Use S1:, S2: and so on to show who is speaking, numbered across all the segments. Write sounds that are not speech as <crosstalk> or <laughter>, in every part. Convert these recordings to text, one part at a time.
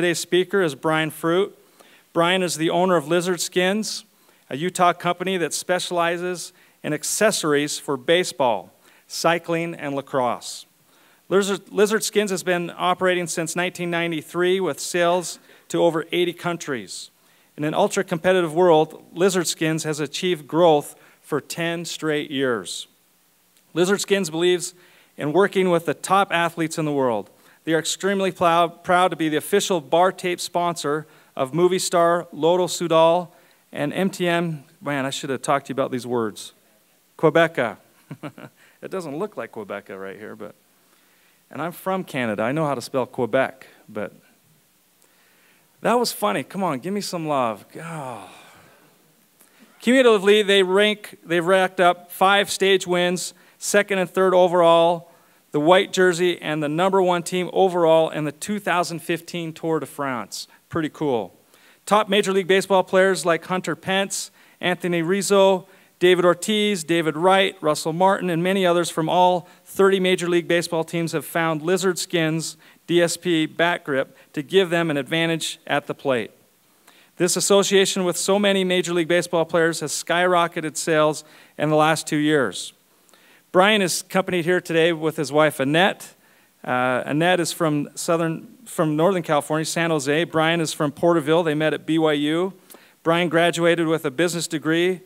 S1: Today's speaker is Brian Fruit. Brian is the owner of Lizard Skins, a Utah company that specializes in accessories for baseball, cycling, and lacrosse. Lizard, Lizard Skins has been operating since 1993 with sales to over 80 countries. In an ultra competitive world, Lizard Skins has achieved growth for 10 straight years. Lizard Skins believes in working with the top athletes in the world. They are extremely proud, proud to be the official bar tape sponsor of Movistar Lotto Soudal and MTN. Man, I should have talked to you about these words. Quebeca. <laughs> it doesn't look like Quebeca right here, but. And I'm from Canada. I know how to spell Quebec, but. That was funny. Come on, give me some love. Oh. Cumulatively, they rank, they've racked up five stage wins, second and third overall, the white jersey, and the number one team overall in the 2015 Tour de France. Pretty cool. Top Major League Baseball players like Hunter Pence, Anthony Rizzo, David Ortiz, David Wright, Russell Martin, and many others from all 30 Major League Baseball teams have found Lizard Skins DSP bat grip to give them an advantage at the plate. This association with so many Major League Baseball players has skyrocketed sales in the last two years. Brian is accompanied here today with his wife Annette. Uh, Annette is from southern, from Northern California, San Jose. Brian is from Porterville. They met at BYU. Brian graduated with a business degree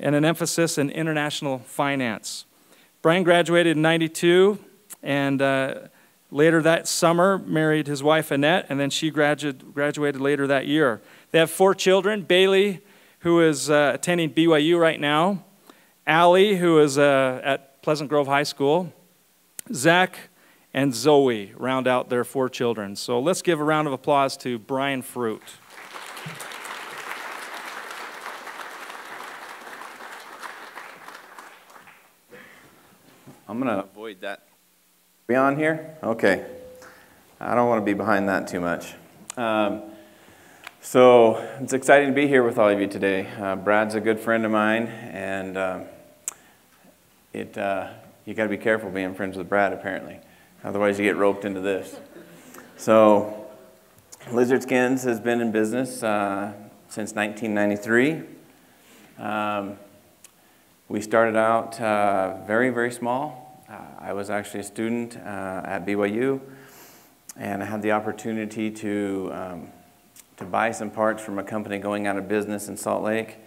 S1: and an emphasis in international finance. Brian graduated in 92 and uh, later that summer married his wife Annette, and then she graduated, graduated later that year. They have four children Bailey, who is uh, attending BYU right now, Allie, who is uh, at Pleasant Grove High School. Zach and Zoe round out their four children. So let's give a round of applause to Brian Fruit.
S2: I'm going to avoid that. Be on here? Okay. I don't want to be behind that too much. Um, so it's exciting to be here with all of you today. Uh, Brad's a good friend of mine, and um, it, uh, you got to be careful being friends with Brad, apparently. Otherwise, you get roped into this. So, Lizard Skins has been in business uh, since 1993. Um, we started out uh, very, very small. Uh, I was actually a student uh, at BYU, and I had the opportunity to, um, to buy some parts from a company going out of business in Salt Lake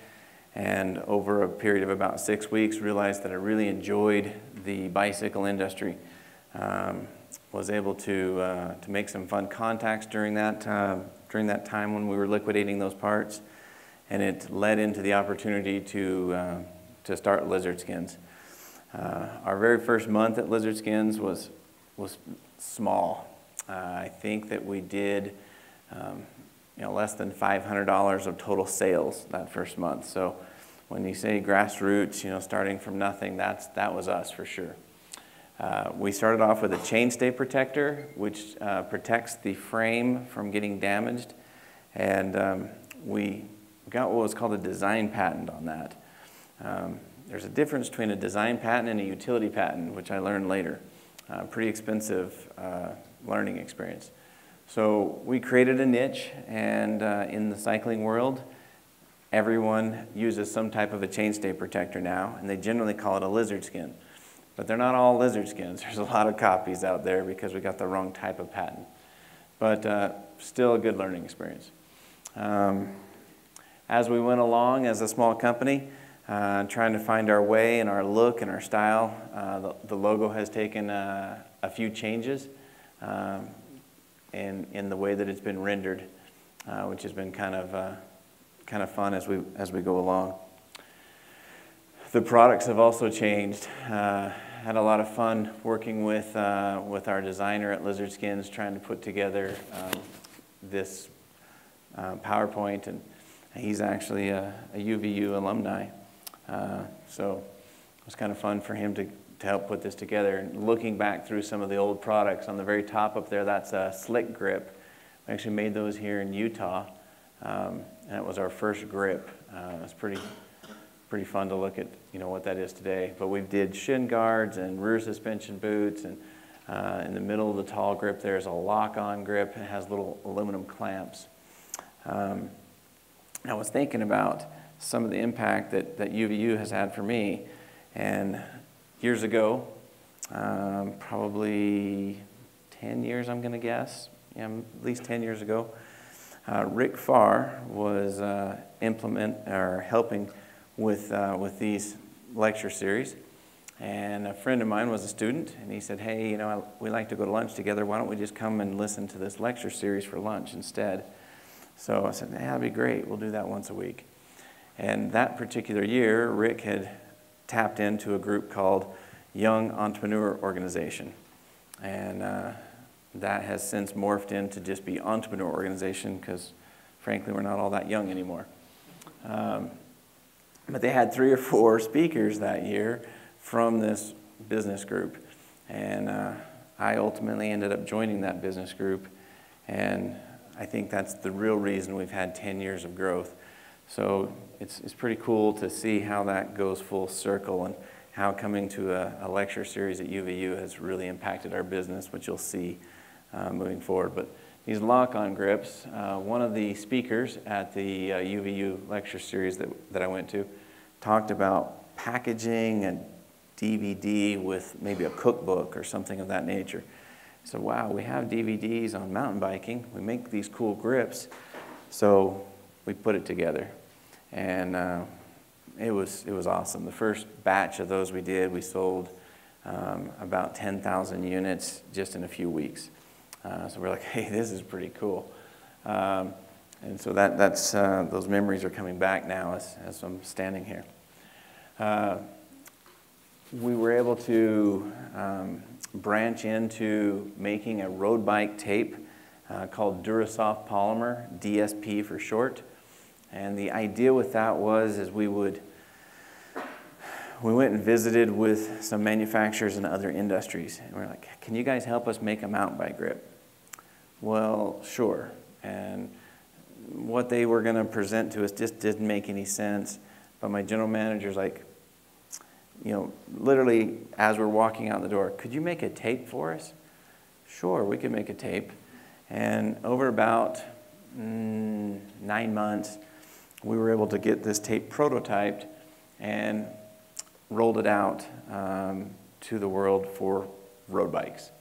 S2: and over a period of about six weeks realized that I really enjoyed the bicycle industry. Um, was able to, uh, to make some fun contacts during that, uh, during that time when we were liquidating those parts. And it led into the opportunity to, uh, to start Lizard Skins. Uh, our very first month at Lizard Skins was, was small. Uh, I think that we did um, you know, less than $500 of total sales that first month. So when you say grassroots, you know, starting from nothing, that's, that was us for sure. Uh, we started off with a chainstay protector, which uh, protects the frame from getting damaged. And um, we got what was called a design patent on that. Um, there's a difference between a design patent and a utility patent, which I learned later. Uh, pretty expensive uh, learning experience. So we created a niche, and uh, in the cycling world, Everyone uses some type of a chainstay protector now, and they generally call it a lizard skin. But they're not all lizard skins. <laughs> There's a lot of copies out there because we got the wrong type of patent. But uh, still a good learning experience. Um, as we went along as a small company, uh, trying to find our way and our look and our style, uh, the, the, logo has taken uh, a few changes um, in, in the way that it's been rendered, uh, which has been kind of uh, kind of fun as we, as we go along. The products have also changed. Uh, had a lot of fun working with, uh, with our designer at Lizard Skins trying to put together um, this uh, PowerPoint and he's actually a, a UVU alumni. Uh, so it was kind of fun for him to, to help put this together. And looking back through some of the old products, on the very top up there, that's a slick grip. We actually made those here in Utah. Um, and it was our first grip. Uh, it's pretty, pretty fun to look at, you know, what that is today. But we did shin guards and rear suspension boots and Uh, in the middle of the tall grip, there's a lock-on grip. It has little aluminum clamps. Um, I was thinking about some of the impact that, that UVU has had for me. And years ago, um, probably 10 years, I'm going to guess, yeah, at least 10 years ago, uh, Rick Farr was uh, implement or helping with, uh, with these lecture series. And a friend of mine was a student, and he said, Hey, you know, we like to go to lunch together. Why don't we just come and listen to this lecture series for lunch instead? So I said, yeah, That'd be great. We'll do that once a week. And that particular year, Rick had tapped into a group called Young Entrepreneur Organization. And uh, that has since morphed into just be Entrepreneur Organization because, frankly, we're not all that young anymore. Um, but they had three or four <laughs> speakers that year from this business group. And uh, I ultimately ended up joining that business group. And I think that's the real reason we've had 10 years of growth. So it's, it's pretty cool to see how that goes full circle and how coming to a, a lecture series at UVU has really impacted our business, which you'll see uh, moving forward. But these lock-on grips, uh, one of the speakers at the uh, UVU lecture series that, that I went to talked about packaging a DVD with maybe a cookbook or something of that nature. So, wow, we have DVDs on mountain biking. We make these cool grips. So we put it together. And uh, it, was, it was awesome. The first batch of those we did, we sold um, about 10,000 units just in a few weeks. Uh, so we're like, <laughs> hey, this is pretty cool. Um, and so that, that's, uh, those memories are coming back now as, as I'm standing here. Uh, we were able to um, branch into making a road bike tape uh, called Durasoft Polymer, DSP for short. And the idea with that was is we would we went and visited with some manufacturers and other industries. And we we're like, can you guys help us make a mountain bike grip? Well, sure. And what they were going to present to us just didn't make any sense. But my general manager's like, you know, literally as we're walking out the door, could you make a tape for us? Sure, we could make a tape. And over about mm, nine months, we were able to get this tape prototyped and rolled it out um, to the world for road bikes.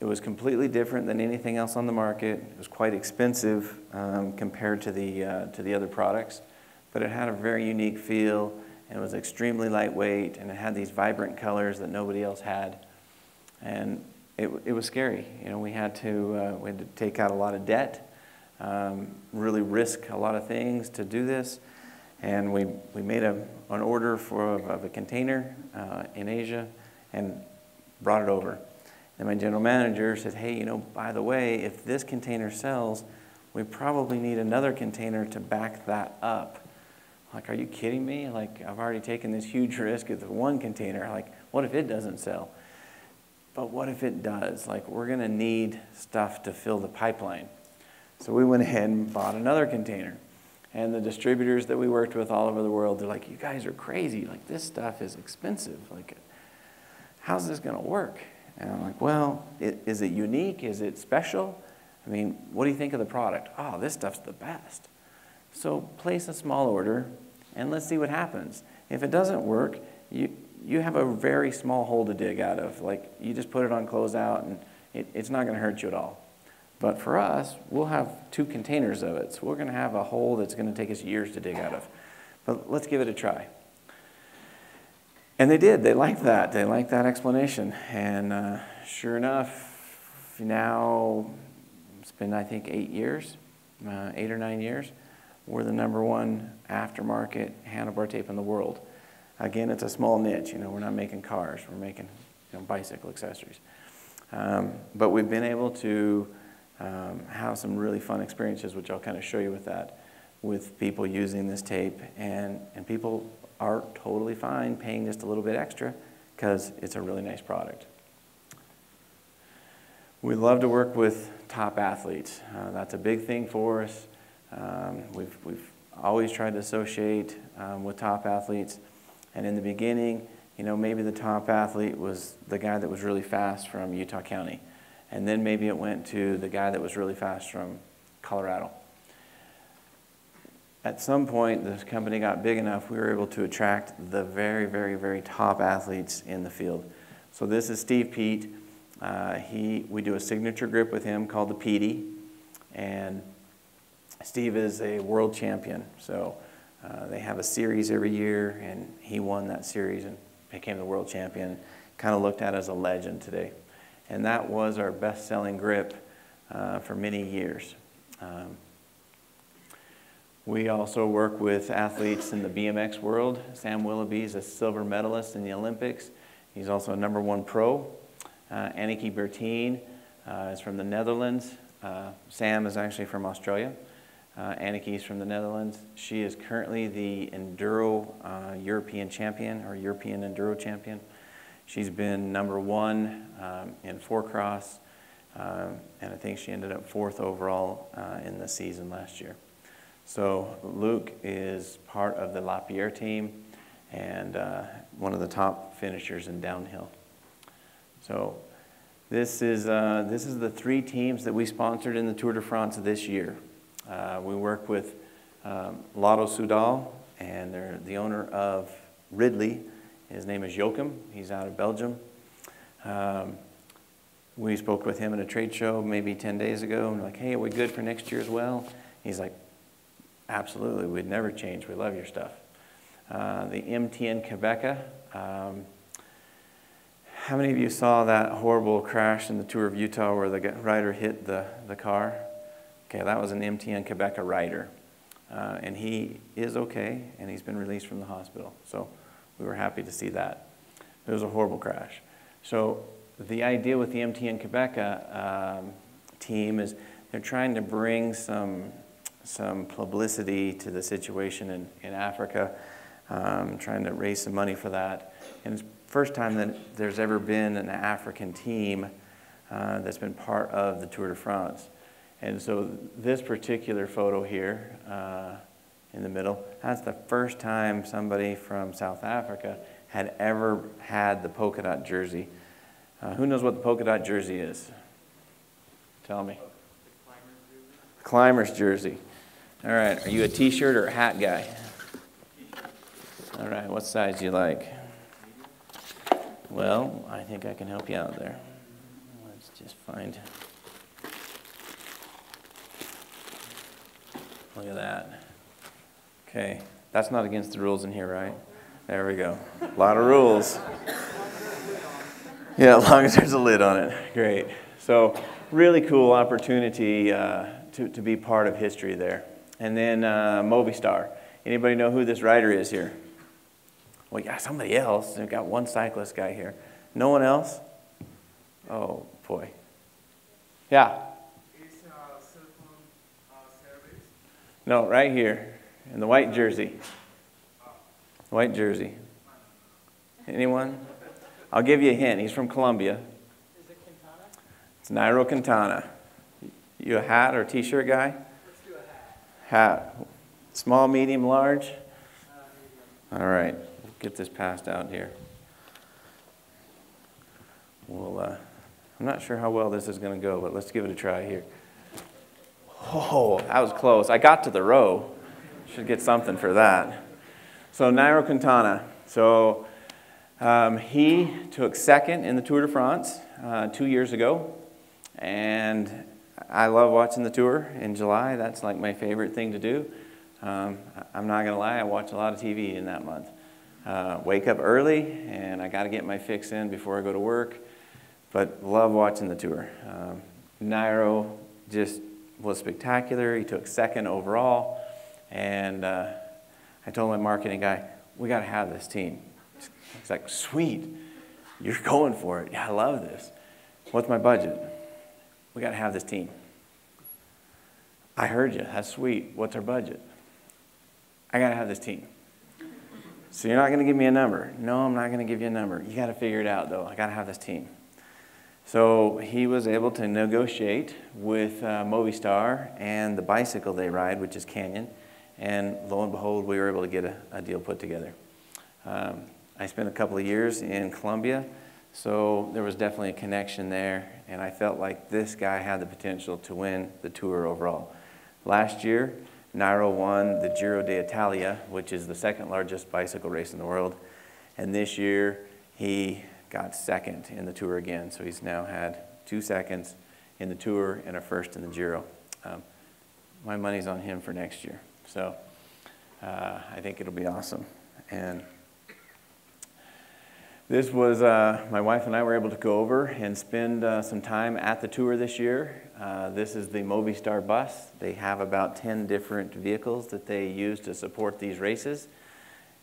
S2: It was completely different than anything else on the market. It was quite expensive um, compared to the, uh, to the other products, but it had a very unique feel and it was extremely lightweight and it had these vibrant colors that nobody else had. And it, it was scary. You know, we had to, uh, we had to take out a lot of debt, um, really risk a lot of things to do this. And we, we made a, an order for, of a container uh, in Asia and brought it over. And my general manager said, hey, you know, by the way, if this container sells, we probably need another container to back that up. Like, are you kidding me? Like, I've already taken this huge <laughs> risk with one container. Like, what if it doesn't sell? But what if it does? Like, we're going to need stuff to fill the pipeline. So we went ahead and bought another container. And the distributors that we worked with all over the world, they're like, you guys are crazy. Like, this stuff is expensive. Like, how's this going to work? And I'm like, well, it, is it unique? Is it special? I mean, what do you think of the product? Oh, this stuff's the best. So place a small order and let's see what happens. If it doesn't work, you, you have a very small hole to dig out of. Like you just put it on closeout and it, it's not going to hurt you at all. But for us, we'll have two containers of it. So we're going to have a hole that's going to take us years to dig out of. But let's give it a try. And they did. They liked that. They liked that explanation. And uh, sure enough, now it's been, I think, eight years, uh, eight or nine years. We're the number one aftermarket handlebar tape in the world. Again, it's a small niche. You know, we're not making cars. We're making you know, bicycle accessories. Um, but we've been able to um, have some really fun experiences, which I'll kind of show you with that, with people using this tape. And, and people are totally fine paying just a little bit extra because it's a really nice product. We love to work with top athletes. Uh, that's a big thing for us. Um, we've, we've always tried to associate um, with top athletes. And in the beginning, you know, maybe the top athlete was the guy that was really fast from Utah County. And then maybe it went to the guy that was really fast from Colorado. At some point, this company got big enough, we were able to attract the very, very, very top athletes in the field. So this is Steve Peat. Uh, he, we do a signature grip with him called the Peaty. And Steve is a world champion. So uh, they have a series every year, and he won that series and became the world champion. Kind of looked at as a legend today. And that was our best selling grip uh, for many years. Um, we also work with athletes in the BMX world. Sam Willoughby is a silver medalist in the Olympics. He's also a number one pro. Uh, Anneke Beerten uh, is from the Netherlands. Uh, Sam is actually from Australia. Uh, is from the Netherlands. She is currently the Enduro uh, European champion or European Enduro champion. She's been number one um, in four cross, um, and I think she ended up fourth overall uh, in the season last year. So Luke is part of the Lapierre team and uh, one of the top finishers in downhill. So this is, uh, this is the three teams that we sponsored in the Tour de France this year. Uh, we work with um, Lotto Soudal, and they're the owner of Ridley. His name is Joachim. He's out of Belgium. Um, we spoke with him at a trade show maybe 10 days ago, and like, hey, are we good for next year as well? He's like, Absolutely, we'd never change. We love your stuff. Uh, the MTN Qhubeka. Um, how many of you saw that horrible crash in the Tour of Utah where the rider hit the, the car? Okay, that was an MTN Qhubeka rider. Uh, and he is okay, and he's been released from the hospital. So we were happy to see that. It was a horrible crash. So the idea with the MTN Qhubeka um, team is they're trying to bring some some publicity to the situation in, in Africa, um, trying to raise some money for that. And it's first time that there's ever been an African team uh, that's been part of the Tour de France. And so this particular photo here uh, in the middle, that's the first time somebody from South Africa had ever had the polka dot jersey. Uh, who knows what the polka dot jersey is? Tell me. Climber's jersey. All right, are you a t shirt or a hat guy? All right, what size do you like? Well, I think I can help you out there. Let's just find. Look at that. Okay, that's not against the rules in here, right? There we go. A lot of rules. Yeah, as long as there's a lid on it. Great. So, really cool opportunity uh, to, to be part of history there. And then uh, Movistar. Anybody know who this rider is here? Well, yeah, somebody else. We've got one cyclist guy here. No one else? Oh, boy. Yeah. No, right here in the white jersey. White jersey. Anyone? I'll give you a hint. He's from Colombia.
S3: Is it Quintana?
S2: It's Nairo Quintana. You a hat or t-shirt guy? hat. Small, medium, large? All right, we'll get this passed out here. Well, uh, I'm not sure how well this is going to go, but let's give it a try here. Oh, that was close. I got to the row. Should get something for that. So, Nairo Quintana. So, um, he took second in the Tour de France uh, two years ago, and I love watching the tour in July. That's like my favorite thing to do. Um, I'm not going to lie, I watch a lot of TV in that month. Uh, wake up early, and I got to get my fix in before I go to work. But love watching the tour. Um, Nairo just was spectacular. He took second overall. And uh, I told my marketing guy, we got to have this team. He's like, sweet, you're going for it. Yeah, I love this. What's my budget? We got to have this team. I heard you. That's sweet. What's our budget? I got to have this team. So you're not going to give me a number. No, I'm not going to give you a number. You got to figure it out, though. I got to have this team. So he was able to negotiate with uh, Movistar and the bicycle they ride, which is Canyon. And lo and behold, we were able to get a, a deal put together. Um, I spent a couple of years in Colombia, so there was definitely a connection there, and I felt like this guy had the potential to win the tour overall. Last year, Nairo won the Giro d'Italia, which is the second largest bicycle race in the world, and this year he got second in the tour again, so he's now had two seconds in the tour and a first in the Giro. Um, my money's on him for next year, so uh, I think it'll be awesome. And this was, uh, my wife and I were able to go over and spend uh, some time at the tour this year. Uh, this is the Movistar bus. They have about 10 different vehicles that they use to support these races.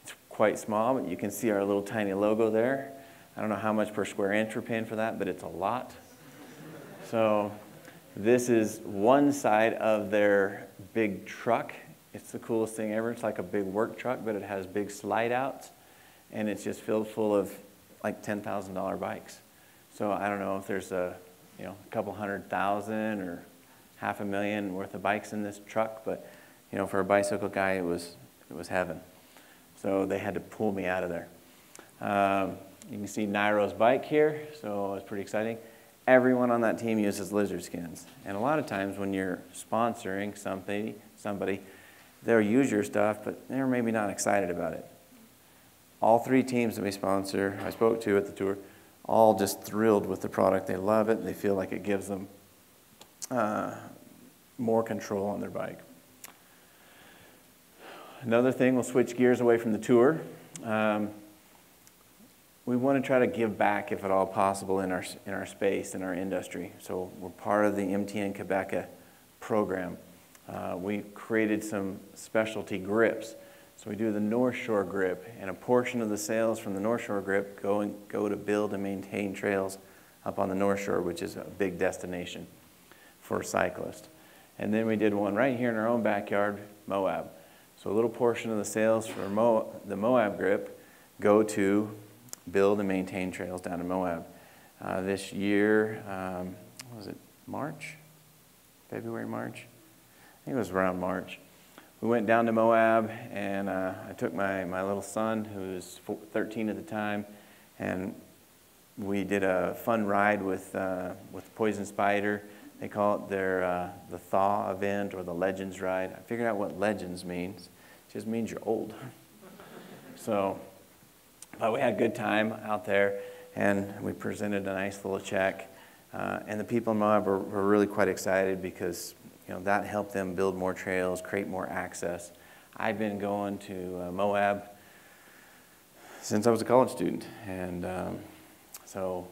S2: It's quite small, but you can see our little tiny logo there. I don't know how much per square inch we're paying for that, but it's a lot. So this is one side of their big truck. It's the coolest thing ever. It's like a big work truck, but it has big slide outs, and it's just filled full of like $10,000 bikes. So I don't know if there's a, you know, a couple hundred thousand or half a million worth of bikes in this truck, but you know, for a bicycle guy, it was, it was heaven. So they had to pull me out of there. Um, you can see Nairo's bike here, so it's pretty exciting. Everyone on that team uses lizard skins. And a lot of times when you're sponsoring somebody, somebody, they'll use your stuff, but they're maybe not excited about it all three teams that we sponsor, I spoke to at the tour, all just thrilled with the product. They love it. They feel like it gives them uh, more control on their bike. Another thing, we'll switch gears away from the tour. Um, we want to try to give back, if at all possible, in our, in our space, in our industry. So we're part of the MTN Qhubeka program. Uh, we created some specialty grips so we do the North Shore grip, and a portion of the sales from the North Shore grip go, and, go to build and maintain trails up on the North Shore, which is a big destination for cyclists. And then we did one right here in our own backyard, Moab. So a little portion of the sales for Mo, the Moab grip go to build and maintain trails down in Moab. Uh, this year, um, was it March? February, March? I think it was around March we went down to Moab, and uh, I took my, my little son, who was 13 at the time, and we did a fun ride with, uh, with Poison Spider. They call it their, uh, the Thaw event or the Legends ride. I figured out what Legends means. It just means you're old. <laughs> so, but we had a good time out there, and we presented a nice little check. Uh, and the people in Moab were, were really quite excited because you know, that helped them build more trails, create more access. I've been going to uh, Moab since I was a college student, and um, so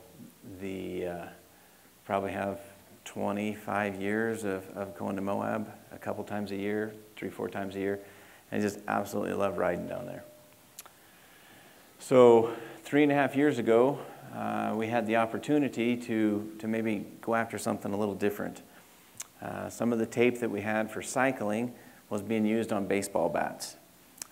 S2: the uh, probably have 25 years of, of going to Moab a couple times a year, three, four times a year, and I just absolutely love riding down there. So three and a half years ago, uh, we had the opportunity to, to maybe go after something a little different. Uh, some of the tape that we had for cycling was being used on baseball bats.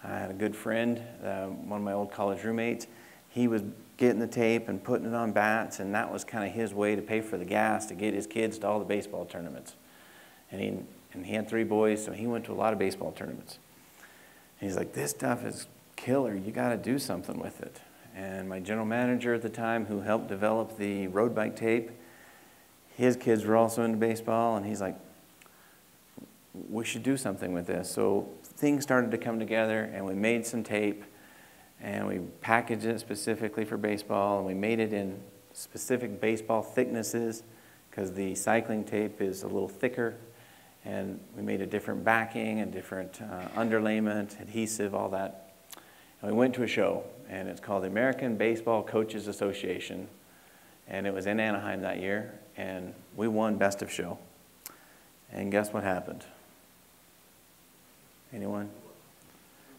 S2: I had a good friend, uh, one of my old college roommates. He was getting the tape and putting it on bats, and that was kind of his way to pay for the gas to get his kids to all the baseball tournaments. And he, and he had three boys, so he went to a lot of baseball tournaments. And he's like, This stuff is killer. You got to do something with it. And my general manager at the time, who helped develop the road bike tape, his kids were also into baseball, and he's like, we should do something with this. So things started to come together, and we made some tape, and we packaged it specifically for baseball, and we made it in specific baseball thicknesses because the cycling tape is a little thicker, and we made a different backing and different uh, underlayment, adhesive, all that. And we went to a show, and it's called the American Baseball Coaches Association, and it was in Anaheim that year, and we won Best of Show. And guess what happened? Anyone?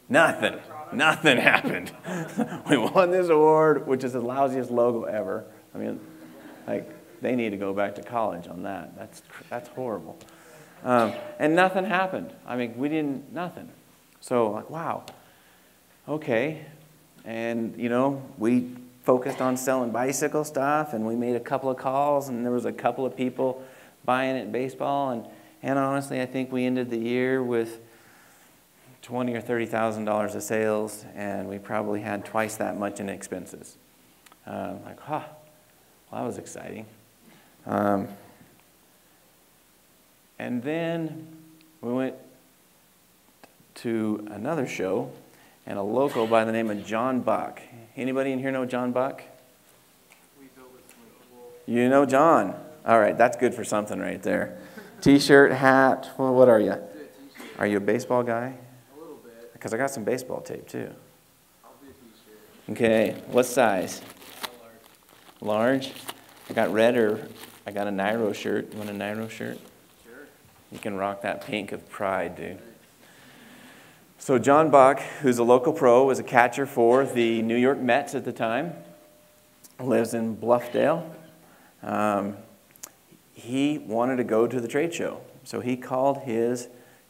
S2: Nothing. Nothing <laughs> happened. <laughs> we won this award, which is the lousiest logo ever. I mean, like, they need to go back to college on that. That's, that's horrible. Um, and nothing happened. I mean, we didn't, nothing. So, like, wow. Okay. And, you know, we focused on selling bicycle stuff, and we made a couple of calls, and there was a couple of people buying it baseball. And, and honestly, I think we ended the year with twenty or thirty thousand dollars of sales, and we probably had twice that much in expenses. Uh, like, huh, well, that was exciting. Um, and then we went to another show, and a local by the name of John Buck. Anybody in here know John Buck? You know John. All right, that's good for something right there. T-shirt, hat. Well, what are you? Are you a baseball guy?
S3: A little bit.
S2: Because I got some baseball tape too.
S3: I'll be a t-shirt.
S2: Okay, what size?
S3: large.
S2: Large. I got red or I got a Nairo shirt. You want a Nairo shirt?
S3: Sure.
S2: You can rock that pink of pride, dude. So John Buck, who's a local pro, was a catcher for the New York Mets at the time. Lives in Bluffdale. Um, he wanted to go to the trade show, so he called his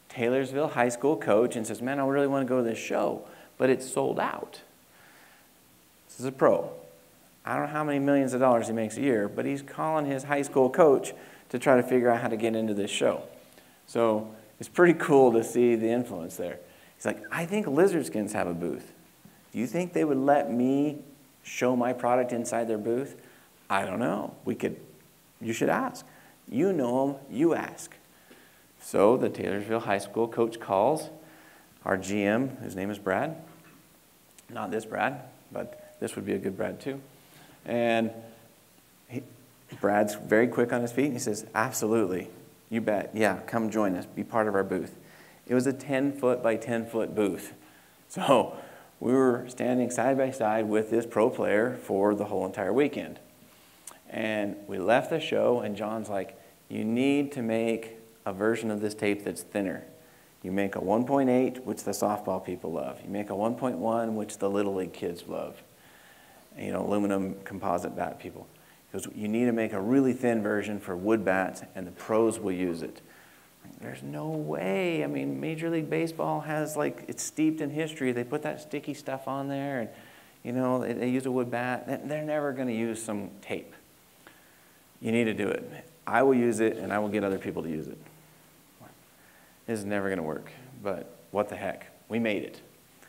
S2: Taylorsville High School coach and says, "Man, I really want to go to this show, but it's sold out." This is a pro. I don't know how many millions of dollars he makes a year, but he's calling his high school coach to try to figure out how to get into this show. So it's pretty cool to see the influence there. He's like, I think Lizard Skins have a booth. Do you think they would let me show my product inside their booth? I don't know. We could, you should ask. You know them, you ask. So the Taylorsville High School coach calls our GM, whose name is Brad. Not this Brad, but this would be a good Brad too. And he, Brad's very quick on his feet and he says, Absolutely. You bet. Yeah, come join us. Be part of our booth. It was a 10 foot by 10 foot booth. So we were standing side by side with this pro player for the whole entire weekend. And we left the show, and John's like, You need to make a version of this tape that's thinner. You make a 1.8, which the softball people love. You make a 1.1, which the Little League kids love. You know, aluminum composite bat people. Because you need to make a really thin version for wood bats, and the pros will use it. There's no way. I mean, Major League Baseball has like it's steeped in history. They put that sticky stuff on there, and you know they, they use a wood bat. They're never going to use some tape. You need to do it. I will use it, and I will get other people to use it. This is never going to work, but what the heck? We made it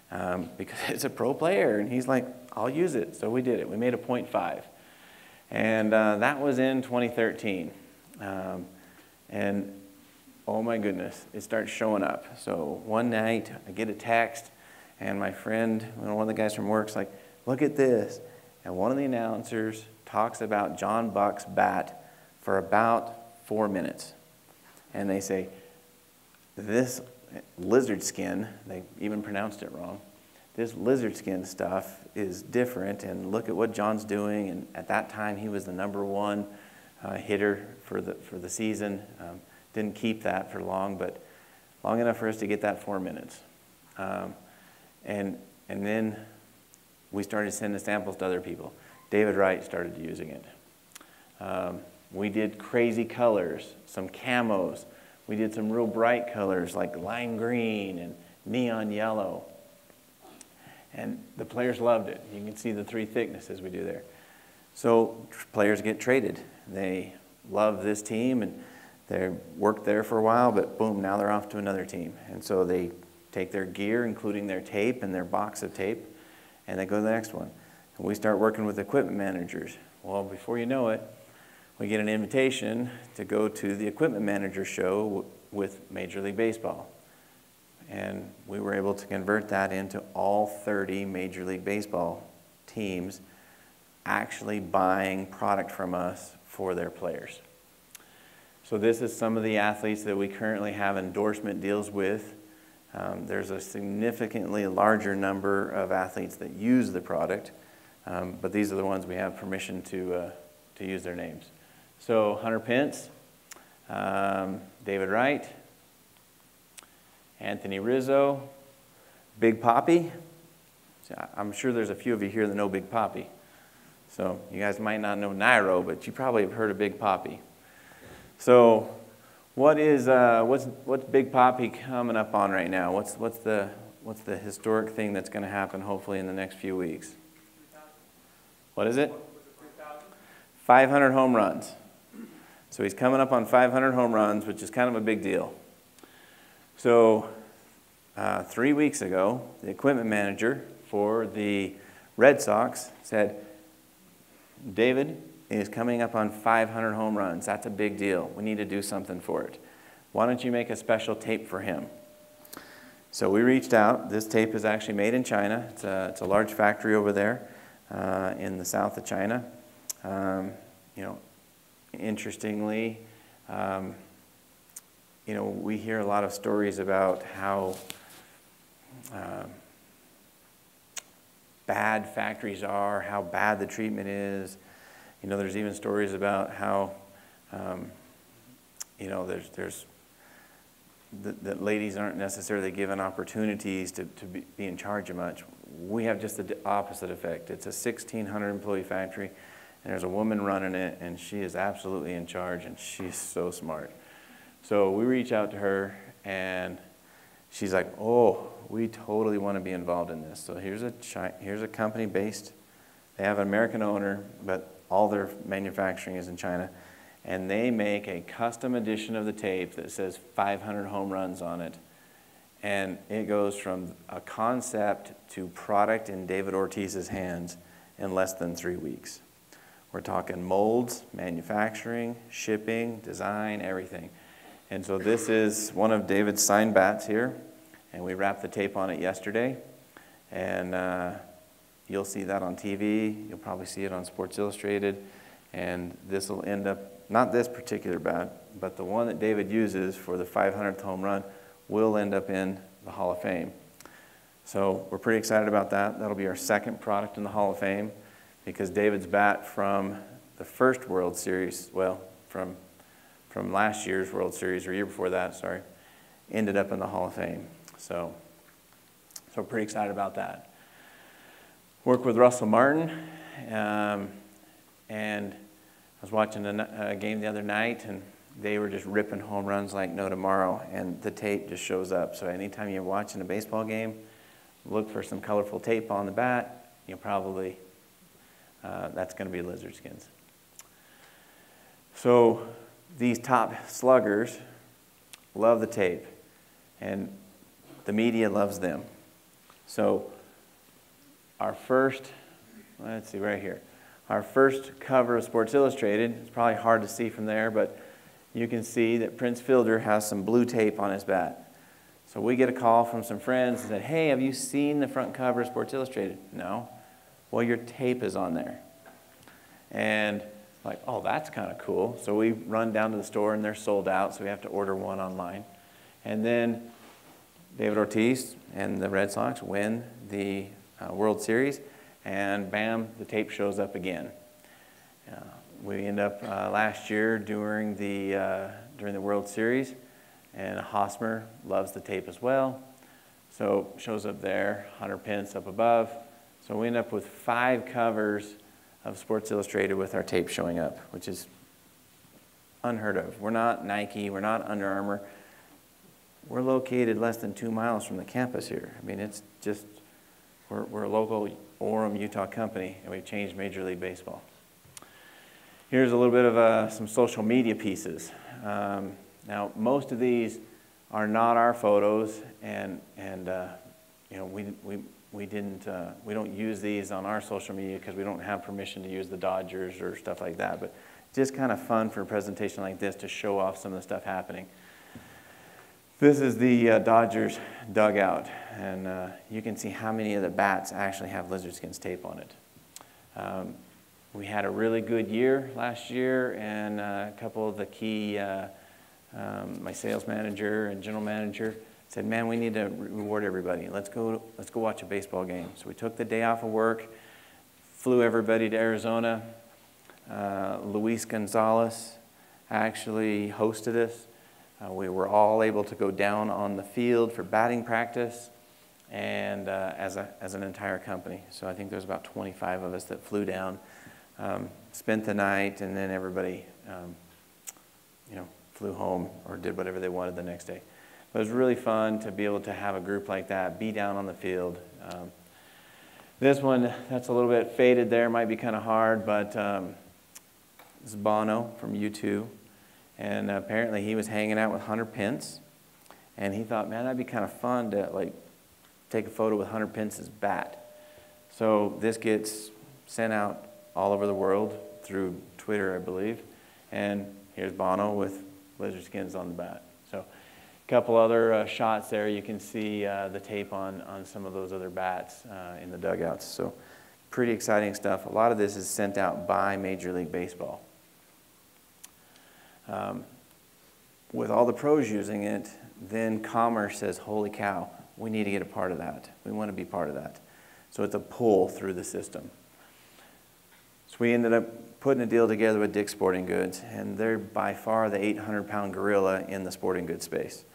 S2: um, <laughs> because it's a pro player, and he's like, I'll use it. So we did it. We made a 0.5, and uh, that was in 2013. Um, and oh my goodness, it starts showing up. So one night I get a text, and my friend, one of the guys from work's like, look at this. And one of the announcers talks about John Buck's bat for about four minutes. And they say, this lizard skin, they even pronounced it wrong, this lizard skin stuff is different, and look at what John's doing. And at that time, he was the number one uh, hitter for the, for the season. Um, didn't keep that for long, but long enough for us to get that four minutes. Um, and, and then we started sending samples to other people. David Wright started using it. Um, we did crazy colors, some camos. We did some real bright colors like lime green and neon yellow. And the players loved it. You can see the three thicknesses we do there. So players get traded. They love this team and they worked there for a while, but boom, now they're off to another team. And so they take their gear, including their tape and their box of tape, and they go to the next one. And we start working with equipment managers. Well, before you know it, we get an invitation to go to the equipment manager show with Major League Baseball. And we were able to convert that into all 30 Major League Baseball teams actually buying product from us for their players. So this is some of the athletes that we currently have endorsement deals with. Um, there's a significantly larger number of athletes that use the product, um, but these are the ones we have permission to, uh, to use their names. So Hunter Pence, um, David Wright, Anthony Rizzo, Big Poppy. I'm sure there's a few of you here that know Big Poppy. So you guys might not know Nairo, but you probably have heard of Big Poppy. So what is, uh, what's, what's Big Poppy coming up on right now? What's, what's, the, what's the historic thing that's going to happen hopefully in the next few weeks? What is it? 500 home runs. So he's coming up on 500 home runs, which is kind of a big deal. So uh, three weeks ago, the equipment manager for the Red Sox said, David is coming up on 500 home runs. That's a big deal. We need to do something for it. Why don't you make a special tape for him? So we reached out. This tape is actually made in China. It's a, it's a large factory over there uh, in the south of China. Um, you know, interestingly, um, you know, we hear a lot of stories about how uh, bad factories are, how bad the treatment is. You know, there's even stories about how, um, you know, there's, there's that, that, ladies aren't necessarily given opportunities to, to be, be in charge of much. We have just the opposite effect. It's a 1,600 employee factory, and there's a woman running it, and she is absolutely in charge, and she's so smart. So we reach out to her, and she's like, "Oh, we totally want to be involved in this." So here's a here's a company based. They have an American owner, but all their manufacturing is in China, and they make a custom edition of the tape that says 500 home runs on it, and it goes from a concept to product in David Ortiz's hands in less than three weeks. We're talking molds, manufacturing, shipping, design, everything. And so this is one of David's signed bats here, and we wrapped the tape on it yesterday. And uh, you'll see that on TV. You'll probably see it on Sports Illustrated. And this will end up, not this particular bat, but the one that David uses for the 500th home run will end up in the Hall of Fame. So we're pretty excited about that. That'll be our second product in the Hall of Fame because David's bat from the first World Series, well, from from last year's World Series, or year before that, sorry, ended up in the Hall of Fame. So, so pretty excited about that. Work with Russell Martin, um, and I was watching a, a game the other night, and they were just ripping home runs like no tomorrow, and the tape just shows up. So anytime you're watching a baseball game, look for some colorful tape on the bat. You'll probably uh, that's going to be lizard skins. So these top sluggers love the tape, and the media loves them. So, our first, let's see, right here, our first cover of Sports Illustrated, it's probably hard to see from there, but you can see that Prince Fielder has some blue tape on his bat. So we get a call from some friends and said, Hey, have you seen the front cover of Sports Illustrated? No. Well, your tape is on there. And like, oh, that's kind of cool. So we run down to the store and they're sold out, so we have to order one online. And then David Ortiz and the Red Sox win the uh, World Series, and bam, the tape shows up again. Uh, we end up uh, last year during the, uh, during the World Series, and Hosmer loves the tape as well. So shows up there, Hunter Pence up above. So we end up with five covers of Sports Illustrated with our tape showing up, which is unheard of. We're not Nike, we're not Under Armour. We're located less than two miles from the campus here. I mean, it's just, we're, we're a local Orem, Utah company, and we've changed Major League Baseball. Here's a little bit of uh, some social media pieces. Um, now, most of these are not our photos, and, and uh, you know, we, we, we didn't uh, we don't use these on our social media because we don't have permission to use the Dodgers or stuff like that. But just kind of fun for a presentation like this to show off some of the stuff happening. This is the uh, Dodgers dugout, and uh, you can see how many of the bats actually have lizard skins tape on it. Um, we had a really good year last year, and uh, a couple of the key, uh, um, my sales manager and general manager, said, man, we need to reward everybody. Let's go, let's go watch a baseball game. So we took the day off of work, flew everybody to Arizona. Uh, Luis Gonzalez actually hosted us. Uh, we were all able to go down on the field for batting practice and uh, as, a, as an entire company. So I think there's about 25 of us that flew down, um, spent the night, and then everybody, um, you know, flew home or did whatever they wanted the next day. It was really fun to be able to have a group like that, be down on the field. Um, this one, that's a little bit faded there, might be kind of hard, but um, is Bono from U2. And apparently he was hanging out with Hunter Pence. And he thought, man, that'd be kind of fun to like take a photo with Hunter Pence's bat. So this gets sent out all over the world through Twitter, I believe. And here's Bono with lizard skins on the bat. So a couple other uh, shots there. You can see uh, the tape on, on some of those other bats uh, in the dugouts. So pretty exciting stuff. A lot of this is sent out by Major League Baseball. Um, with all the pros using it, then Commerce says, holy cow, we need to get a part of that. We want to be part of that. So it's a pull through the system. So we ended up putting a deal together with Dick's Sporting Goods, and they're by far the 800 pound gorilla in the sporting goods space.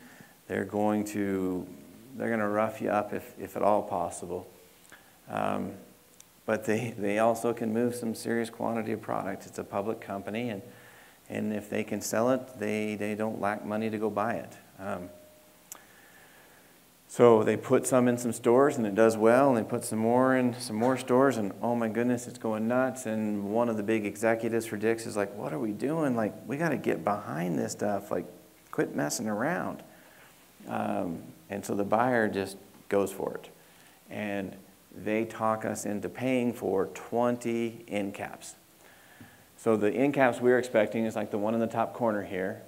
S2: They're going to, they're going to rough you up if, if at all possible. Um, but they, they also can move some serious quantity of product. It's a public company, and, and if they can sell it, they, they don't lack money to go buy it. Um, so they put some in some stores and it does well, and they put some more in some more stores, and oh my goodness, it's going nuts. And one of the big executives for Dick's is like, What are we doing? Like, we got to get behind this stuff. Like, quit messing around. Um, and so the buyer just goes for it. And they talk us into paying for 20 end caps. So the end caps we we're expecting is like the one in the top corner here.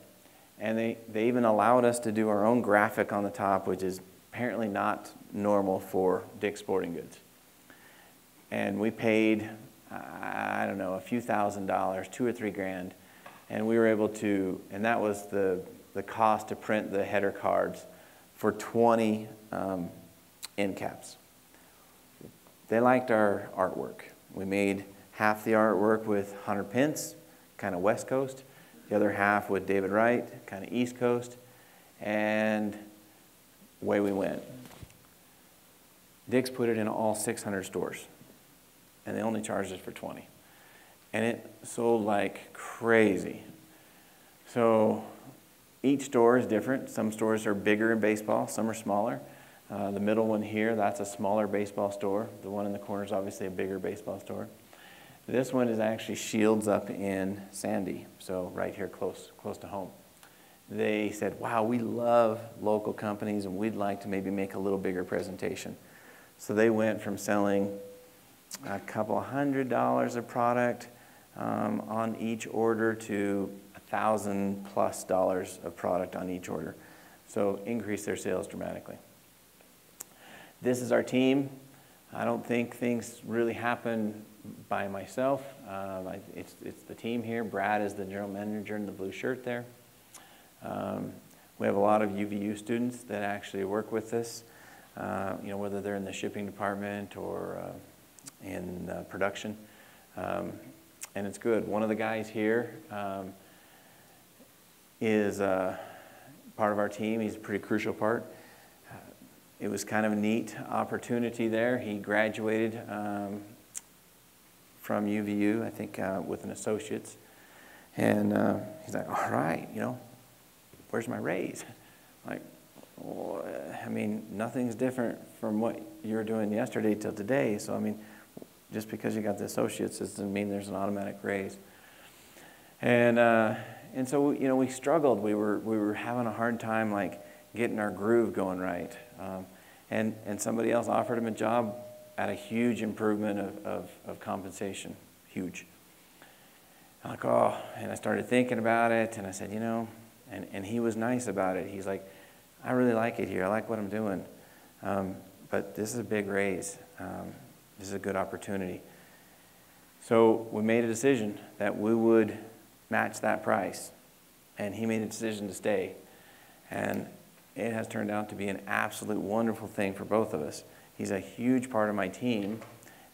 S2: And they, they even allowed us to do our own graphic on the top, which is apparently not normal for Dick's Sporting Goods. And we paid, I don't know, a few thousand dollars, two or three grand, and we were able to, and that was the, the cost to print the header cards for 20 um, end caps. They liked our artwork. We made half the artwork with Hunter Pence, kind of West Coast, the other half with David Wright, kind of East Coast, and away we went. Dick's put it in all 600 stores, and they only charged us for 20. And it sold like crazy. So each store is different. Some stores are bigger in baseball, some are smaller. Uh, the middle one here, that's a smaller baseball store. The one in the corner is obviously a bigger baseball store. This one is actually Scheels up in Sandy, so right here close, close to home they said, wow, we love local companies and we'd like to maybe make a little bigger presentation. So they went from selling a couple hundred dollars of product um, on each order to a thousand plus dollars of product on each order. So increase their sales dramatically. This is our team. I don't think things really happen by myself. Um, it's, it's the team here. Brad is the general manager in the blue shirt there. Um, we have a lot of UVU students that actually work with us, uh, you know, whether they're in the shipping department or uh, in uh, production. Um, and it's good. One of the guys here um, is uh, part of our team. He's a pretty crucial part. Uh, it was kind of a neat opportunity there. He graduated um, from UVU, I think, uh, with an associate's. And he's like, all right, you know, where's my raise? Like, well, I mean, nothing's different from what you were doing yesterday till today. So, I mean, just because you got the associates doesn't mean there's an automatic raise. And, uh, and so, you know, we struggled. We were, we were having a hard time, like, getting our groove going right. Um, and, and somebody else offered him a job at a huge improvement of, of, of compensation. Huge. I'm like, oh, and I started thinking about it, and I said, you know, and, and he was nice about it. He's like, I really like it here. I like what I'm doing. Um, but this is a big raise. Um, this is a good opportunity. So we made a decision that we would match that price. And he made a decision to stay. And it has turned out to be an absolute wonderful thing for both of us. He's a huge part of my team,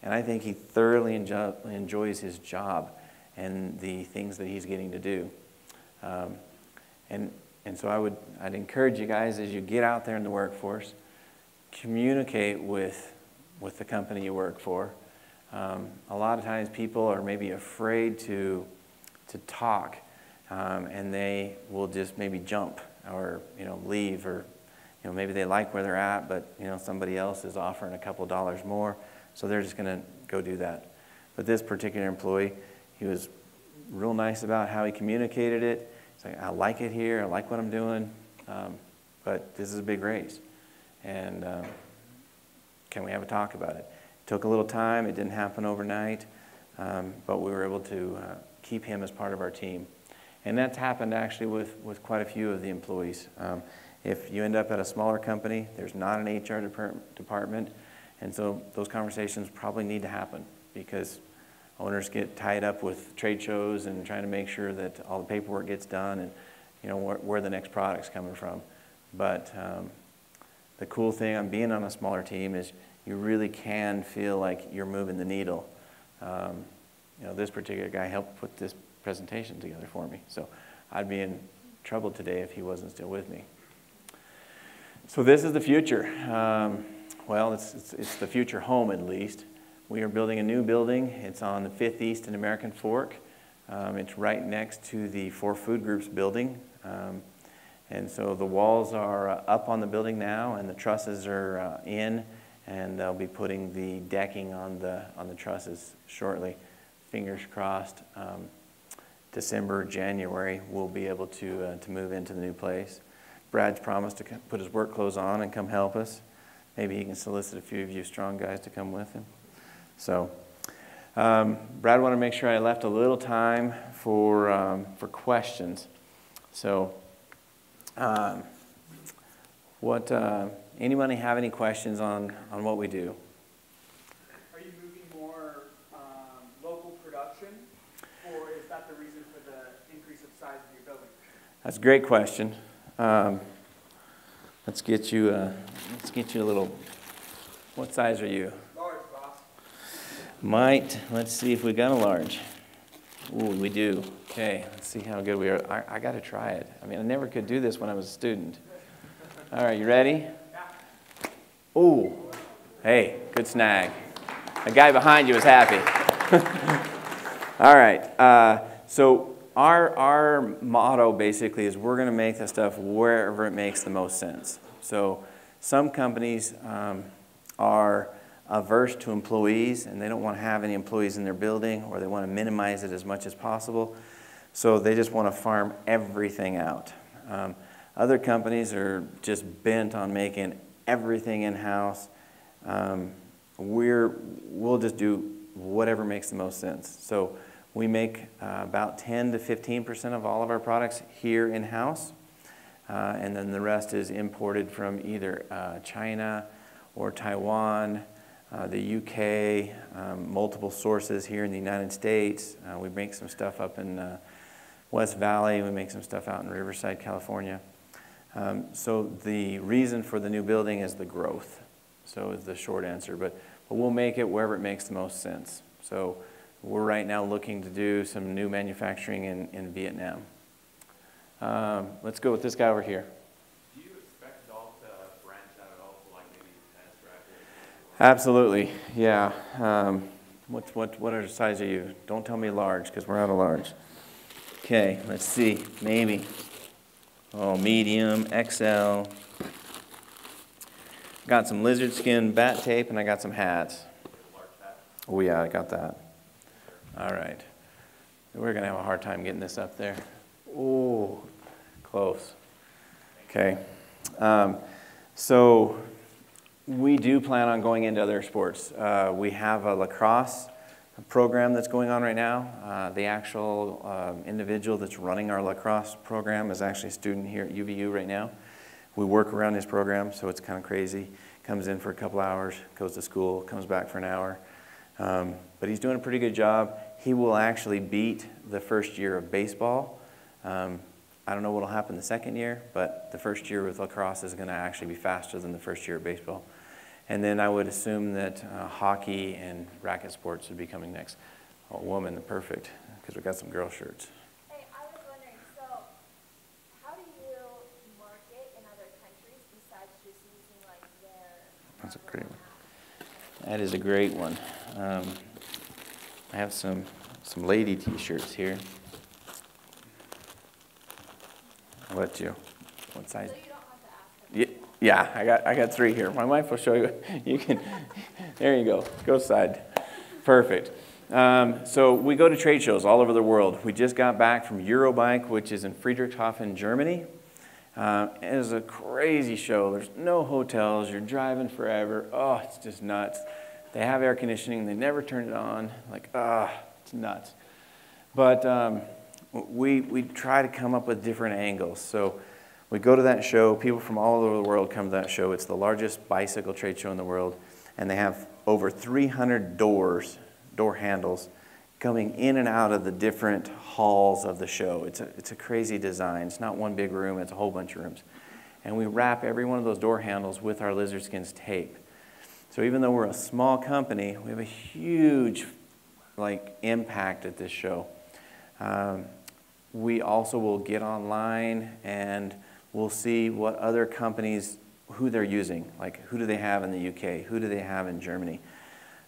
S2: and I think he thoroughly enjo- enjoys his job and the things that he's getting to do. Um, and, and so I would, I'd encourage you guys as you get out there in the workforce, communicate with, with the company you work for. Um, a lot of times people are maybe afraid to, to talk um, and they will just maybe jump or you know leave or you know maybe they like where they're at but you know somebody else is offering a couple dollars more. So they're just going to go do that. But this particular employee he was real nice about how he communicated it I like it here. I like what I'm doing. Um, but this is a big race. And uh, can we have a talk about it? It Took a little time, it didn't happen overnight, um, but we were able to uh, keep him as part of our team. And that's happened actually with, with quite a few of the employees. Um, if you end up at a smaller company, there's not an HR depart- department, and so those conversations probably need to happen because owners get tied up with trade shows and trying to make sure that all the paperwork gets done and you know where, where the next product's coming from. But um, the cool thing on being on a smaller team is you really can feel like you're moving the needle. Um, you know, this particular guy helped put this presentation together for me, so I'd be in trouble today if he wasn't still with me. So this is the future. Um, well, it's, it's, it's, the future home at least. We are building a new building. It's on the 5th East and American Fork. Um, it's right next to the Four Food Groups building. Um, and so the walls are uh, up on the building now, and the trusses are uh, in, and they'll be putting the decking on the, on the trusses shortly. Fingers crossed, um, December, January, we'll be able to, uh, to move into the new place. Brad's promised to put his work clothes on and come help us. Maybe he can solicit a few of you strong guys to come with him. So, um, Brad wanted to make sure I left a little time for, um, for questions. So, um, what, uh, anybody have any questions on, on what we do?
S4: Are you moving more um, local production, or is that the reason for the increase of size of your building?
S2: That's a great question. Um, let's get you. Uh, let's get you a little. What size are you? Might. Let's see if we got a large. Ooh, we do. Okay, let's see how good we are. I, I got to try it. I mean, I never could do this when I was a student. All right, you ready? Ooh, hey, good snag. The guy behind you is happy. <laughs> All right, uh, so our, our motto basically is we're going to make the stuff wherever it makes the most sense. So some companies um, are averse to employees and they don't want to have any employees in their building or they want to minimize it as much as possible. So they just want to farm everything out. Um, other companies are just bent on making everything in-house. Um, we're, we'll just do whatever makes the most sense. So we make uh, about 10 to 15% of all of our products here in-house. Uh, and then the rest is imported from either uh, China or Taiwan, uh, the UK, um, multiple sources here in the United States. Uh, we make some stuff up in uh, West Valley. We make some stuff out in Riverside, California. Um, so the reason for the new building is the growth. So is the short answer. But, but we'll make it wherever it makes the most sense. So we're right now looking to do some new manufacturing in, in Vietnam. Um, let's go with this guy over here.
S3: Do you expect Dolph to branch out at all to like maybe tennis racket?
S2: Absolutely, yeah. Um, what, what, what size are you? Don't tell me large because we're out of large. Okay, let's see, maybe. Oh, medium, XL. Got some lizard skin bat tape and I got some hats. Oh yeah, I got that. All right. We're going to have a hard time getting this up there. Oh, close. Okay. Um, so we do plan on going into other sports. Uh, we have a lacrosse program that's going on right now. Uh, the actual um, individual that's running our lacrosse program is actually a student here at UVU right now. We work around his program, so it's kind of crazy. Comes in for a couple hours, goes to school, comes back for an hour. Um, but he's doing a pretty good job. He will actually beat the first year of baseball. Um, I don't know what will happen the second year, but the first year with lacrosse is going to actually be faster than the first year of baseball. And then I would assume that uh, hockey and racket sports would be coming next. A woman, the perfect, because we got some girl shirts.
S5: Hey, I was wondering, so how do you market in other countries besides just using like their?
S2: That's a great one. That is a great one. Um, I have some, some lady t-shirts here. I'll let you. What size?
S5: So you don't have to ask.
S2: Yeah, yeah, I got, I got three here. My wife will show you. <laughs> You can, there you go. Go side. Perfect. Um, so we go to trade shows all over the world. We just got back from Eurobike, which is in Friedrichshafen, Germany. Uh, it is a crazy show. There's no hotels. You're driving forever. Oh, it's just nuts. They have air conditioning. They never turn it on. Like, ah, it's nuts. But um, we, we try to come up with different angles. So we go to that show. People from all over the world come to that show. It's the largest bicycle trade show in the world. And they have over 300 doors, door handles, coming in and out of the different halls of the show. It's a, it's a crazy design. It's not one big room, it's a whole bunch of rooms. And we wrap every one of those door handles with our lizard skins tape. So even though we're a small company, we have a huge like impact at this show. Um, we also will get online and we'll see what other companies, who they're using. Like who do they have in the UK? Who do they have in Germany?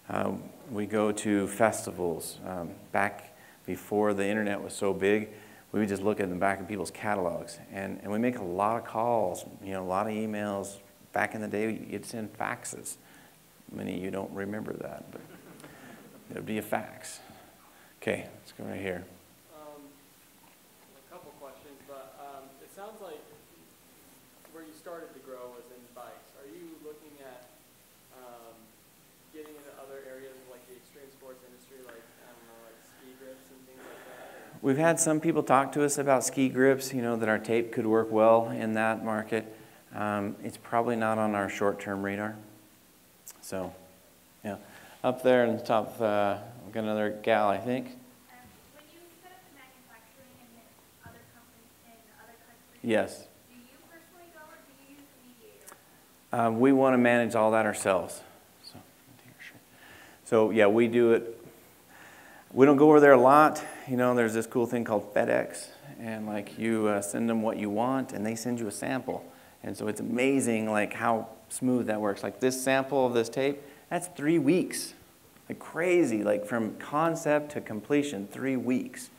S2: Um, we go to festivals. Um, back before the internet was so big, we would just look at the back of people's catalogs. And, and we make a lot of calls, you know, a lot of emails. Back in the day, you'd send faxes. Many of you don't remember that, but it would be a fax. Okay, let's go right here.
S6: Um, a couple questions, but um, it sounds like where you started to grow was in bikes. Are you looking at um, getting into other areas like the extreme sports industry, like I don't know, like ski grips and things like that?
S2: We've had some people talk to us about ski grips, you know, that our tape could work well in that market. Um, it's probably not on our short term radar. So, yeah. Up there in the top, uh, we've got another gal, I think.
S5: Um, when you set up the manufacturing in other companies, in other countries,
S2: Yes.
S5: do you personally go or do you use a mediator?
S2: Um, we want to manage all that ourselves. So, so, yeah, we do it. We don't go over there a lot. You know, there's this cool thing called FedEx, and like you uh, send them what you want, and they send you a sample. And so it's amazing, like how smooth that works. Like this sample of this tape, that's three weeks, like crazy, like from concept to completion, three weeks.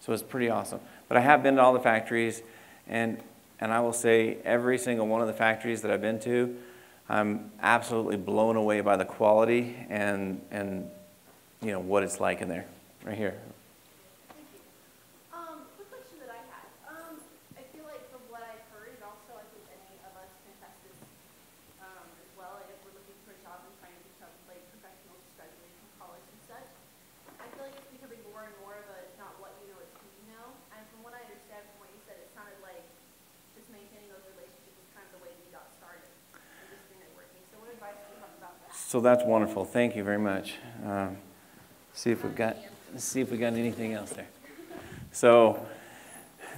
S2: So it's pretty awesome. But I have been to all the factories, and and I will say every single one of the factories that I've been to, I'm absolutely blown away by the quality and and you know what it's like in there. Right here.
S7: Um, quick question that I had. Um, I feel like from what I've heard, and also I think any of us can attest this, um, as well, like if we're looking for a job and trying to become like professionals just graduating from college and such. I feel like it's becoming more and more of a, it's not what you know, it's who you know. And from what I understand from what you said, it sounded like just maintaining those relationships is kind of the way you got started in just your networking. So what advice do you have about that?
S2: So that's wonderful. Thank you very much. Um, see if we've got see if we got anything else there. So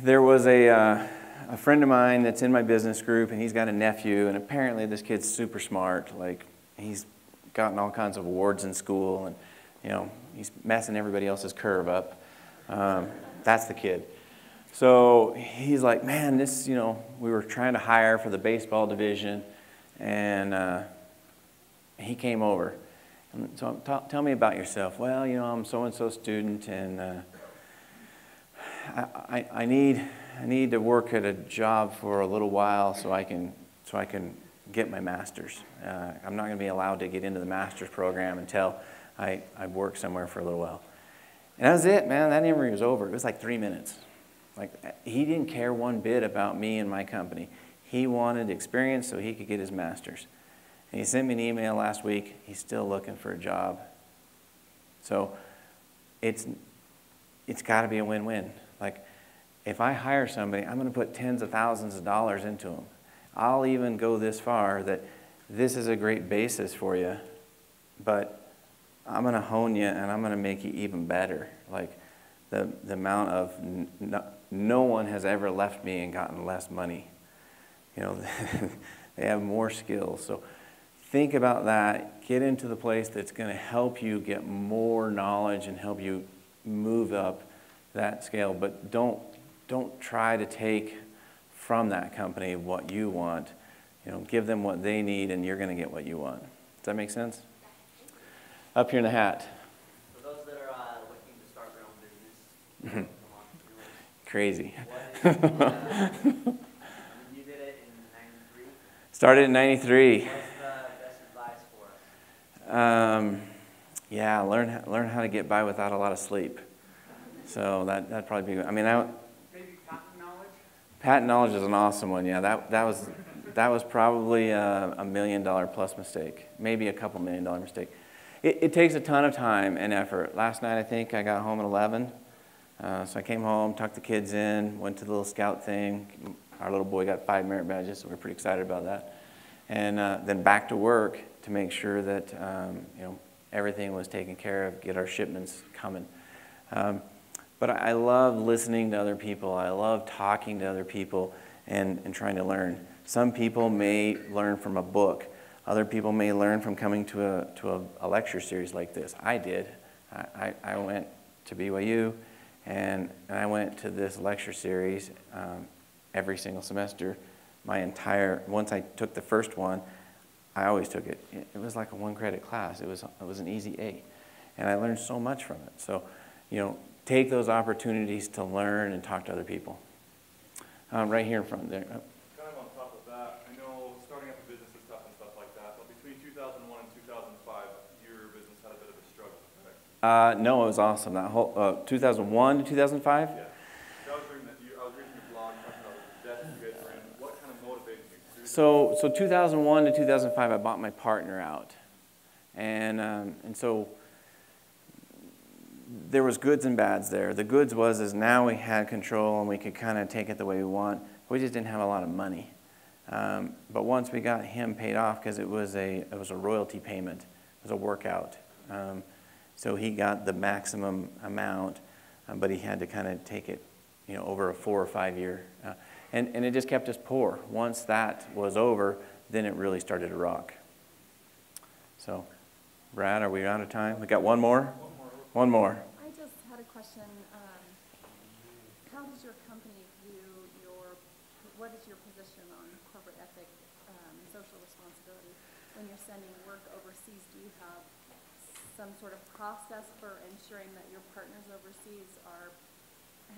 S2: there was a uh, a friend of mine that's in my business group, and he's got a nephew, and apparently this kid's super smart. Like he's gotten all kinds of awards in school, and you know he's messing everybody else's curve up. Um, that's the kid. So he's like, man, this, you know, we were trying to hire for the baseball division, and uh, he came over. And so tell me about yourself. Well, you know, I'm so and so student, and uh, I, I, I need I need to work at a job for a little while so I can so I can get my master's. Uh, I'm not going to be allowed to get into the master's program until I, I work somewhere for a little while. And that was it, man. That interview was over. It was like three minutes. Like he didn't care one bit about me and my company. He wanted experience so he could get his master's. And he sent me an email last week. He's still looking for a job. So it's it's got to be a win-win. Like if I hire somebody, I'm going to put tens of thousands of dollars into them. I'll even go this far that this is a great basis for you, but I'm going to hone you and I'm going to make you even better. Like the, the amount of no, no one has ever left me and gotten less money. You know, <laughs> they have more skills. So think about that. Get into the place that's going to help you get more knowledge and help you move up that scale. But don't, don't try to take from that company what you want. You know, give them what they need and you're going to get what you want. Does that make sense? Up here in the hat.
S8: For those that are uh, looking to start their own business,
S2: Crazy.
S8: is, uh, <laughs> you did it in '93.
S2: Started in 93.
S8: What's the best advice for us?
S2: Um, yeah, learn, learn how to get by without a lot of sleep. So that, that'd probably be, I mean, I,
S4: Maybe patent knowledge?
S2: Patent knowledge is an awesome one. Yeah, that, that was that was probably a, a million dollar plus mistake, maybe a couple million dollar mistake. It, it, takes a ton of time and effort. Last night, I think I got home at 11. Uh, so I came home, tucked the kids in, went to the little scout thing. Our little boy got five merit badges, so we are pretty excited about that. And uh, then back to work to make sure that um, you know everything was taken care of, get our shipments coming. Um, but I love listening to other people. I love talking to other people and, and trying to learn. Some people may learn from a book. Other people may learn from coming to a, to a, a lecture series like this. I did. I, I, I, went to BYU and, and I went to this lecture series um, every single semester. My entire, once I took the first one, I always took it. It was like a one credit class. It was, it was an easy A. And I learned so much from it. So, you know, take those opportunities to learn and talk to other people. Um, right here in front there.
S3: Kind of on top of that, I know starting up a business is tough and stuff like that, but between 2001 and 2005, your business had a bit of a struggle, correct?
S2: Uh, no, it was awesome. That whole uh, 2001 to 2005.
S3: Yeah. I was reading, that you, I was reading your blog talking about the debt you guys were in. What kind of motivated you to do
S2: So, so 2001 to 2005, I bought my partner out, and um, and so there was goods and bads there. The goods was is now we had control and we could kind of take it the way we want. We just didn't have a lot of money. Um, but once we got him paid off, because it was a it was a royalty payment, it was a workout. Um, so he got the maximum amount, um, but he had to kind of take it, you know, over a four or five year. Uh, and, and it just kept us poor. Once that was over, then it really started to rock. So, Brad, are we out of time? We got one more? One more.
S9: I just had a question. Um, how does your company view your, what is your position on corporate ethic, um, social responsibility when you're sending work overseas? Do you have some sort of process for ensuring that your partners overseas are,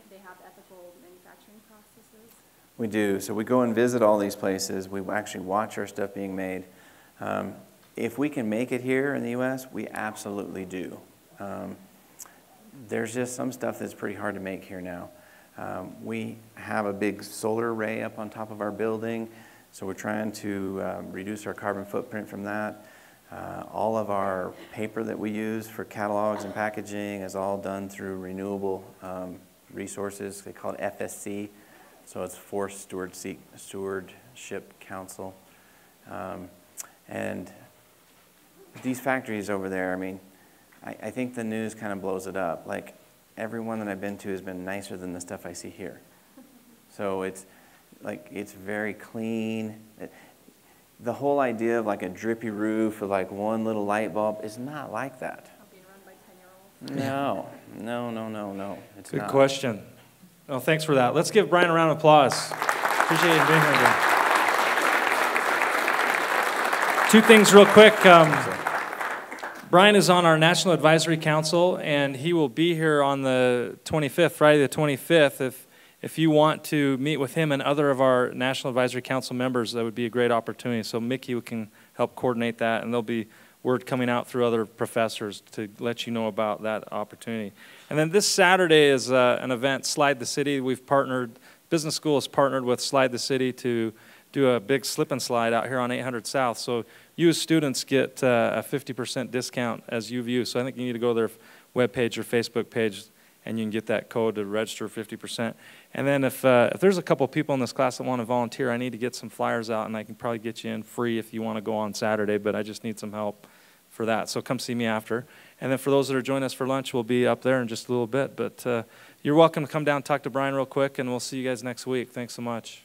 S9: they have ethical manufacturing processes?
S2: We do. So we go and visit all these places. We actually watch our stuff being made. Um, if we can make it here in the U.S., we absolutely do. Um, there's just some stuff that's pretty hard to make here now. Um, we have a big solar array up on top of our building, so we're trying to um, reduce our carbon footprint from that. Uh, all of our paper that we use for catalogs and packaging is all done through renewable um, resources. They call it FSC, so it's Forest Stewardship Council. Um, and these factories over there, I mean, I, I think the news kind of blows it up. Like everyone that I've been to has been nicer than the stuff I see here. So it's like it's very clean. It, the whole idea of like a drippy roof with like one little light bulb is not like that.
S9: Being run by 10 year
S2: olds. No, no, no, no, no. It's
S1: Good
S2: not.
S1: question. Well, thanks for that. Let's give Brian a round of applause. Appreciate you being here again. Two things real quick. Um, Brian is on our National Advisory Council, and he will be here on the 25th, Friday the 25th. If, if you want to meet with him and other of our National Advisory Council members, that would be a great opportunity. So Mickey can help coordinate that, and there'll be word coming out through other professors to let you know about that opportunity. And then this Saturday is uh, an event, Slide the City. We've partnered, Business School has partnered with Slide the City to do a big slip and slide out here on 800 South. So you as students get uh, a 50% discount as UVU. So I think you need to go to their webpage or Facebook page and you can get that code to register 50%. And then if, uh, if there's a couple people in this class that want to volunteer, I need to get some flyers out and I can probably get you in free if you want to go on Saturday, but I just need some help for that. So come see me after. And then for those that are joining us for lunch, we'll be up there in just a little bit. But uh, you're welcome to come down talk to Brian real quick, and we'll see you guys next week. Thanks so much.